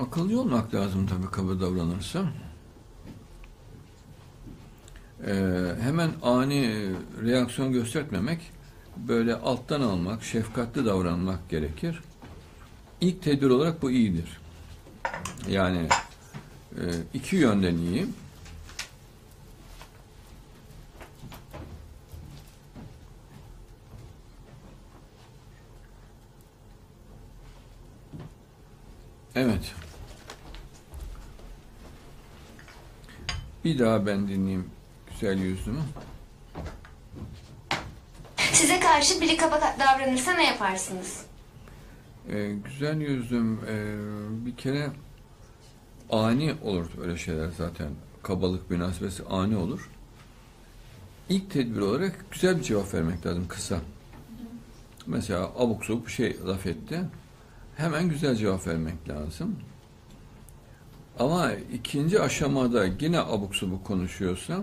Akıllı olmak lazım tabii kaba davranırsa. Ee, hemen ani reaksiyon göstermemek, böyle alttan almak, şefkatli davranmak gerekir. İlk tedbir olarak bu iyidir. Yani e, iki yönden iyi. Evet. Bir daha ben dinleyeyim güzel yüzlümü. Size karşı biri kaba davranırsa ne yaparsınız? Ee, güzel yüzlüm e, bir kere ani olur öyle şeyler zaten. Kabalık münasebesi ani olur. İlk tedbir olarak güzel bir cevap vermek lazım kısa. Mesela abuk sabuk bir şey laf etti. Hemen güzel cevap vermek lazım. Ama ikinci aşamada yine abuk sabuk konuşuyorsa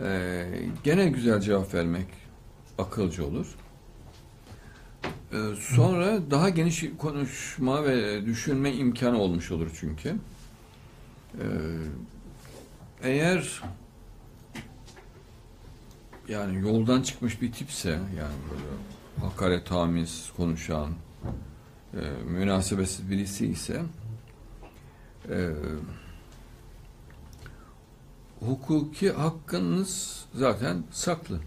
e, gene güzel cevap vermek akılcı olur. E, sonra daha geniş konuşma ve düşünme imkanı olmuş olur çünkü. E, eğer yani yoldan çıkmış bir tipse yani böyle hakaret tamiz konuşan e, münasebetsiz birisi ise e, hukuki hakkınız zaten saklı.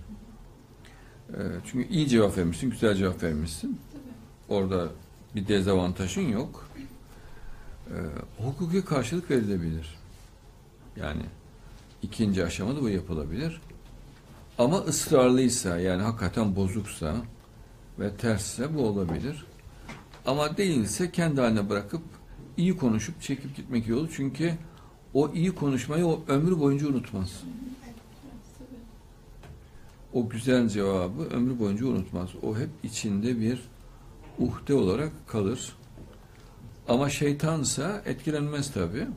E, çünkü iyi cevap vermişsin, güzel cevap vermişsin. Orada bir dezavantajın yok. E, hukuki karşılık verilebilir. Yani ikinci aşamada bu yapılabilir. Ama ısrarlıysa yani hakikaten bozuksa ve tersse bu olabilir. Ama değilse kendi haline bırakıp iyi konuşup çekip gitmek iyi olur. Çünkü o iyi konuşmayı o ömrü boyunca unutmaz. O güzel cevabı ömrü boyunca unutmaz. O hep içinde bir uhde olarak kalır. Ama şeytansa etkilenmez tabi. Ee,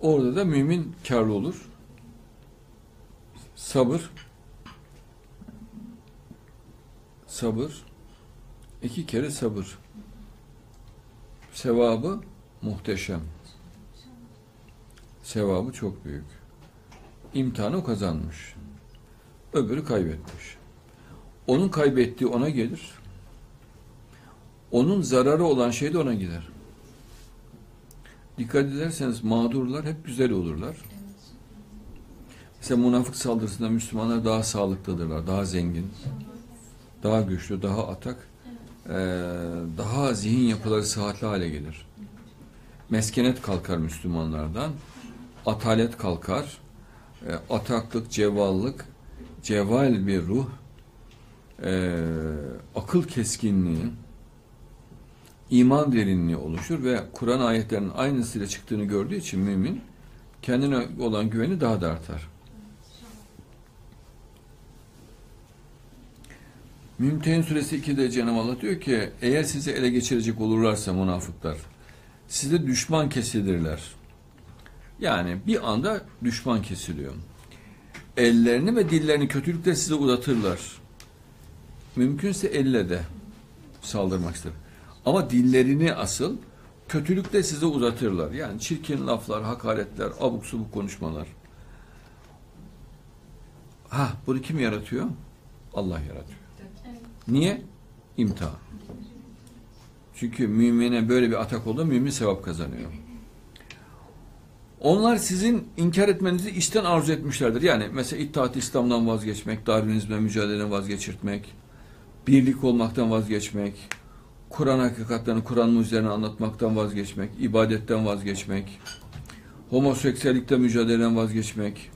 orada da mümin karlı olur. Sabır. Sabır. iki kere sabır. Sevabı muhteşem. Sevabı çok büyük. İmtihanı kazanmış. Öbürü kaybetmiş. Onun kaybettiği ona gelir. Onun zararı olan şey de ona gider. Dikkat ederseniz mağdurlar hep güzel olurlar. Mesela münafık saldırısında Müslümanlar daha sağlıklıdırlar, daha zengin, daha güçlü, daha atak, daha zihin yapıları sıhhatli hale gelir. Meskenet kalkar Müslümanlardan, atalet kalkar, e, ataklık, cevallık, ceval bir ruh, e, akıl keskinliği, iman derinliği oluşur ve Kur'an ayetlerinin aynısıyla çıktığını gördüğü için mümin kendine olan güveni daha da artar. Mümtehin suresi 2'de Cenab-ı Allah diyor ki eğer sizi ele geçirecek olurlarsa münafıklar size düşman kesilirler. Yani bir anda düşman kesiliyor. Ellerini ve dillerini kötülükle size uzatırlar. Mümkünse elle de saldırmak. Ama dillerini asıl kötülükle size uzatırlar. Yani çirkin laflar, hakaretler, abuk subuk konuşmalar. Ha, bunu kim yaratıyor? Allah yaratıyor. Niye? İmtihan. Çünkü mümine böyle bir atak oldu, mümin sevap kazanıyor. Onlar sizin inkar etmenizi içten arzu etmişlerdir. Yani mesela İttihat İslam'dan vazgeçmek, Darwinizmle mücadeleden vazgeçirtmek, birlik olmaktan vazgeçmek, Kur'an hakikatlerini Kur'an'ın üzerine anlatmaktan vazgeçmek, ibadetten vazgeçmek, homoseksüellikte mücadeleden vazgeçmek,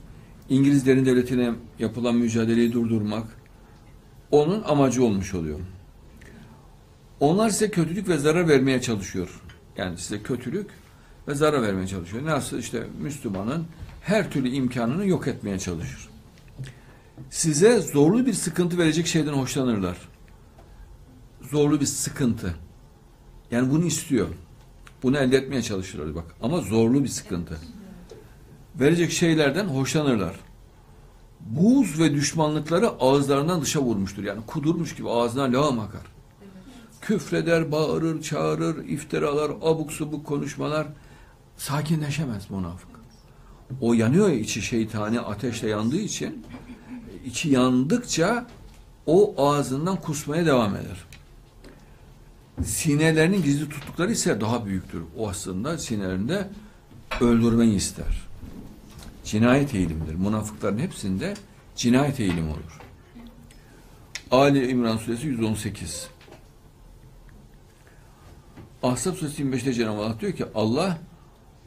İngilizlerin devletine yapılan mücadeleyi durdurmak, onun amacı olmuş oluyor. Onlar size kötülük ve zarar vermeye çalışıyor. Yani size kötülük ve zarar vermeye çalışıyor. Nasıl işte Müslümanın her türlü imkanını yok etmeye çalışır. Size zorlu bir sıkıntı verecek şeyden hoşlanırlar. Zorlu bir sıkıntı. Yani bunu istiyor. Bunu elde etmeye çalışırlar bak. Ama zorlu bir sıkıntı. Verecek şeylerden hoşlanırlar. Buğz ve düşmanlıkları ağızlarından dışa vurmuştur. Yani kudurmuş gibi ağzına lağım akar. Küfreder, bağırır, çağırır, iftiralar, abuk subuk konuşmalar. Sakinleşemez münafık. O yanıyor ya içi şeytani ateşle yandığı için içi yandıkça o ağzından kusmaya devam eder. Sinelerinin gizli tuttukları ise daha büyüktür. O aslında sinelerinde öldürmeyi ister. Cinayet eğilimidir. Münafıkların hepsinde cinayet eğilimi olur. Ali İmran suresi 118. Ahzab suresi 25'te Cenab-ı Allah diyor ki Allah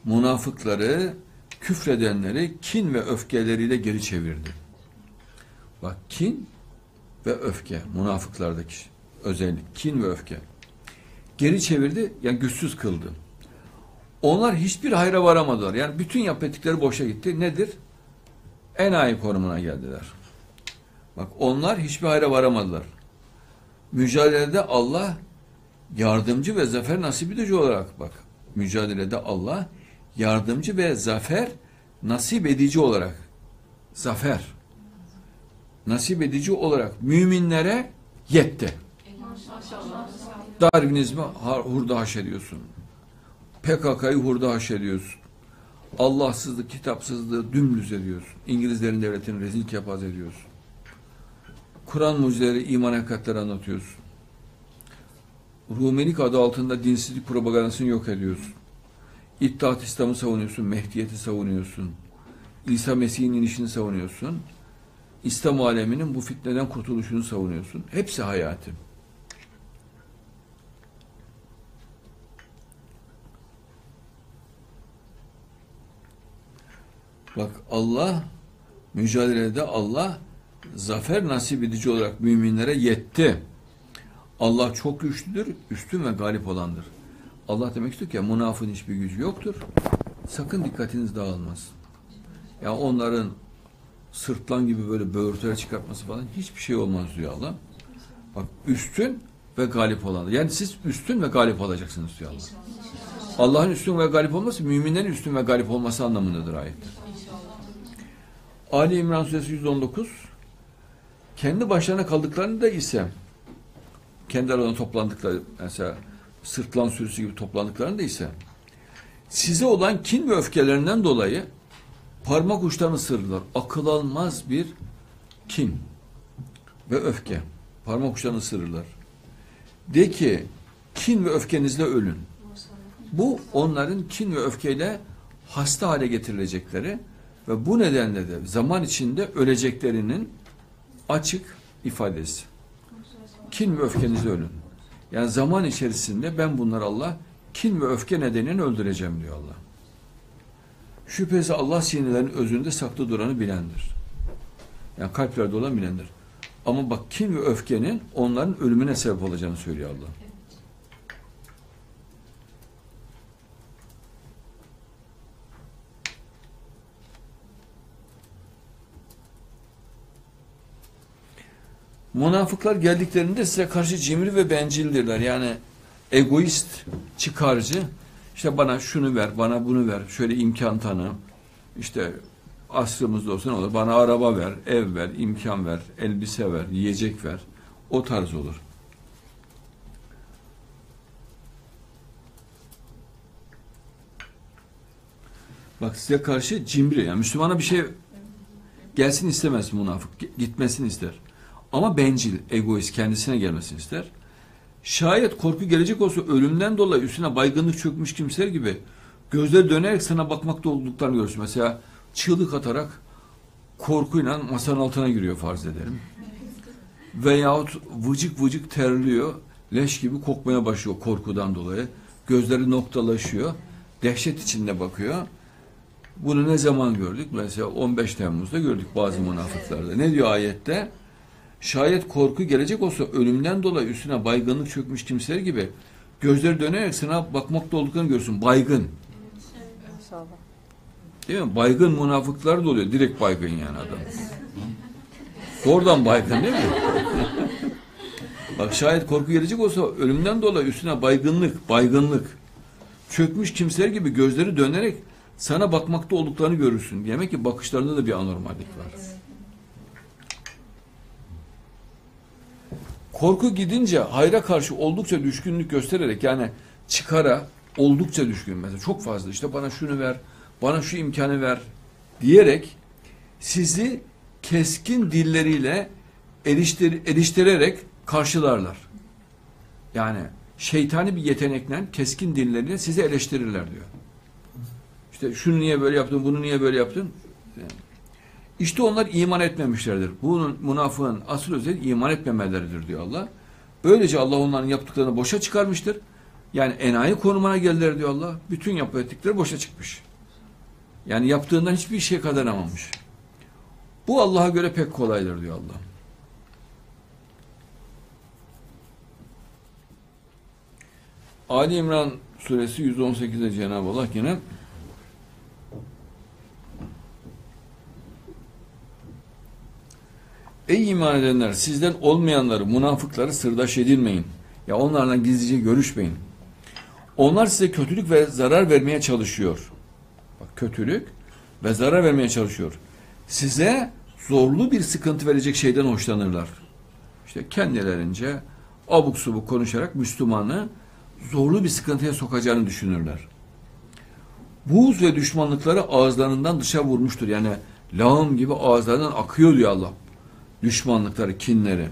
münafıkları küfredenleri kin ve öfkeleriyle geri çevirdi. Bak kin ve öfke münafıklardaki özellik kin ve öfke. Geri çevirdi yani güçsüz kıldı. Onlar hiçbir hayra varamadılar. Yani bütün yaptıkları boşa gitti. Nedir? Enayi konumuna geldiler. Bak onlar hiçbir hayra varamadılar. Mücadelede Allah yardımcı ve zafer nasip edici olarak bak. Mücadelede Allah yardımcı ve zafer nasip edici olarak zafer nasip edici olarak müminlere yetti. Darwinizmi hurda haşediyorsun. PKK'yı hurda haşediyorsun. Allahsızlık, kitapsızlığı dümdüz ediyorsun. İngilizlerin devletini rezil kepaz ediyorsun. Kur'an mucizeleri, iman hakikatleri anlatıyorsun. Rumelik adı altında dinsizlik propagandasını yok ediyorsun. İttihat İslam'ı savunuyorsun, Mehdiyet'i savunuyorsun. İsa Mesih'in inişini savunuyorsun. İslam aleminin bu fitneden kurtuluşunu savunuyorsun. Hepsi hayatım. Bak Allah mücadelede Allah zafer nasip edici olarak müminlere yetti. Allah çok güçlüdür, üstün ve galip olandır. Allah demek istiyor ki ya, münafığın hiçbir gücü yoktur. Sakın dikkatiniz dağılmasın. Ya onların sırtlan gibi böyle böğürtüler çıkartması falan hiçbir şey olmaz diyor Allah. Bak üstün ve galip olandır. Yani siz üstün ve galip olacaksınız diyor Allah. Allah'ın üstün ve galip olması müminlerin üstün ve galip olması anlamındadır ayet. Ali İmran suresi 119 kendi başlarına kaldıklarında ise kendi aralarında toplandıkları mesela sırtlan sürüsü gibi toplandıklarında ise size olan kin ve öfkelerinden dolayı parmak uçlarını ısırırlar. Akıl almaz bir kin ve öfke. Parmak uçlarını ısırırlar. De ki kin ve öfkenizle ölün. Bu onların kin ve öfkeyle hasta hale getirilecekleri ve bu nedenle de zaman içinde öleceklerinin açık ifadesi. Kin ve öfkenizle ölün. Yani zaman içerisinde ben bunları Allah kin ve öfke nedeniyle öldüreceğim diyor Allah. Şüphesiz Allah sinirlerin özünde saklı duranı bilendir. Yani kalplerde olan bilendir. Ama bak kin ve öfkenin onların ölümüne sebep olacağını söylüyor Allah. Münafıklar geldiklerinde size karşı cimri ve bencildirler. Yani egoist, çıkarcı. İşte bana şunu ver, bana bunu ver, şöyle imkan tanı. İşte asrımızda olsa ne olur? Bana araba ver, ev ver, imkan ver, elbise ver, yiyecek ver. O tarz olur. Bak size karşı cimri. Yani Müslümana bir şey gelsin istemez münafık. Gitmesini ister. Ama bencil, egoist, kendisine gelmesini ister. Şayet korku gelecek olsa ölümden dolayı üstüne baygınlık çökmüş kimseler gibi gözleri dönerek sana bakmakta olduklarını görürsün. Mesela çığlık atarak korkuyla masanın altına giriyor farz edelim. Veyahut vıcık vıcık terliyor, leş gibi kokmaya başlıyor korkudan dolayı. Gözleri noktalaşıyor, dehşet içinde bakıyor. Bunu ne zaman gördük? Mesela 15 Temmuz'da gördük bazı münafıklarda. Ne diyor ayette? Şayet korku gelecek olsa ölümden dolayı üstüne baygınlık çökmüş kimseler gibi gözleri dönerek sana bakmakta olduklarını görürsün. Baygın. İnşallah. Değil mi? Baygın münafıklar da oluyor. Direkt baygın yani adam. Oradan baygın değil mi? Bak şayet korku gelecek olsa ölümden dolayı üstüne baygınlık, baygınlık çökmüş kimseler gibi gözleri dönerek sana bakmakta olduklarını görürsün. Demek ki bakışlarında da bir anormallik var. Korku gidince hayra karşı oldukça düşkünlük göstererek yani çıkara oldukça düşkün mesela çok fazla işte bana şunu ver, bana şu imkanı ver diyerek sizi keskin dilleriyle eriştir, eriştirerek karşılarlar. Yani şeytani bir yetenekle keskin dilleriyle sizi eleştirirler diyor. İşte şunu niye böyle yaptın, bunu niye böyle yaptın? İşte onlar iman etmemişlerdir. Bunun münafığın asıl özelliği iman etmemeleridir diyor Allah. Böylece Allah onların yaptıklarını boşa çıkarmıştır. Yani enayi konumuna geldiler diyor Allah. Bütün yapı ettikleri boşa çıkmış. Yani yaptığından hiçbir şey kazanamamış. Bu Allah'a göre pek kolaydır diyor Allah. Ali İmran suresi 118'de Cenab-ı Allah yine Ey iman edenler sizden olmayanları, münafıkları sırdaş edinmeyin. Ya onlarla gizlice görüşmeyin. Onlar size kötülük ve zarar vermeye çalışıyor. Bak kötülük ve zarar vermeye çalışıyor. Size zorlu bir sıkıntı verecek şeyden hoşlanırlar. İşte kendilerince abuk subuk konuşarak Müslümanı zorlu bir sıkıntıya sokacağını düşünürler. Buğz ve düşmanlıkları ağızlarından dışa vurmuştur. Yani lağım gibi ağızlarından akıyor diyor Allah. Düşmanlıkları, kinleri.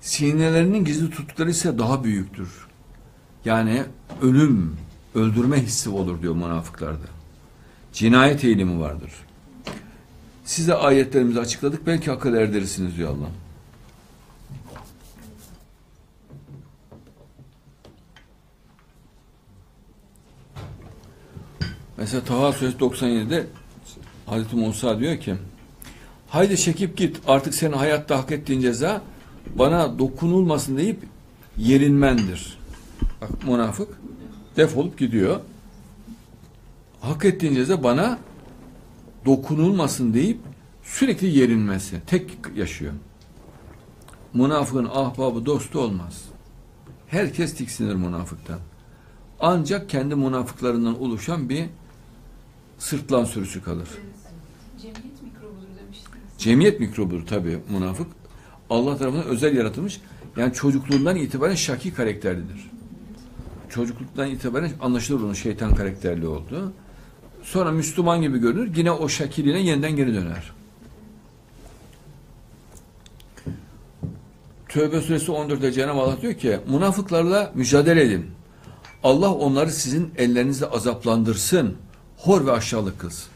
Sinelerinin gizli tuttukları ise daha büyüktür. Yani ölüm, öldürme hissi olur diyor münafıklarda. Cinayet eğilimi vardır. Size ayetlerimizi açıkladık. Belki akıl erdirirsiniz diyor Allah. Mesela Taha Suresi 97'de Hazreti Musa diyor ki Haydi çekip git artık senin hayatta hak ettiğin ceza bana dokunulmasın deyip yerinmendir. Bak münafık defolup gidiyor. Hak ettiğin ceza bana dokunulmasın deyip sürekli yerinmesi. Tek yaşıyor. Münafığın ahbabı dostu olmaz. Herkes tiksinir münafıktan. Ancak kendi münafıklarından oluşan bir sırtlan sürüsü kalır. Cemiyet mikrobudur demiştiniz. Cemiyet mikrobudur tabi münafık. Allah tarafından özel yaratılmış. Yani çocukluğundan itibaren şaki karakterlidir. Çocukluktan itibaren anlaşılır onun şeytan karakterli olduğu. Sonra Müslüman gibi görünür. Yine o şakiliğine yeniden geri döner. Tövbe suresi 14'te Cenab-ı Allah diyor ki münafıklarla mücadele edin. Allah onları sizin ellerinizle azaplandırsın. Hor ve aşağılık kılsın.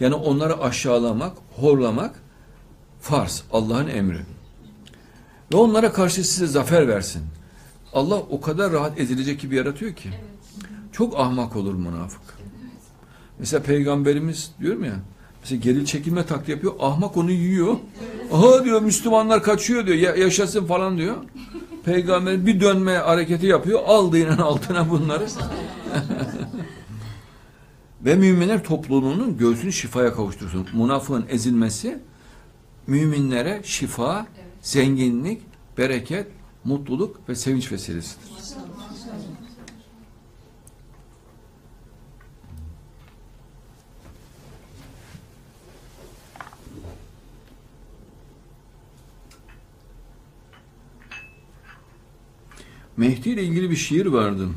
Yani onları aşağılamak, horlamak farz, Allah'ın emri. Ve onlara karşı size zafer versin. Allah o kadar rahat ezilecek gibi yaratıyor ki. Çok ahmak olur münafık. Mesela peygamberimiz diyorum ya, mesela geril çekilme taklidi yapıyor, ahmak onu yiyor. Aha diyor Müslümanlar kaçıyor diyor, ya, yaşasın falan diyor. Peygamber bir dönme hareketi yapıyor, aldı yine altına bunları. Ve müminler topluluğunun göğsünü şifaya kavuştursun. Münafığın ezilmesi müminlere şifa, zenginlik, bereket, mutluluk ve sevinç vesilesidir. Mehdi ile ilgili bir şiir vardı.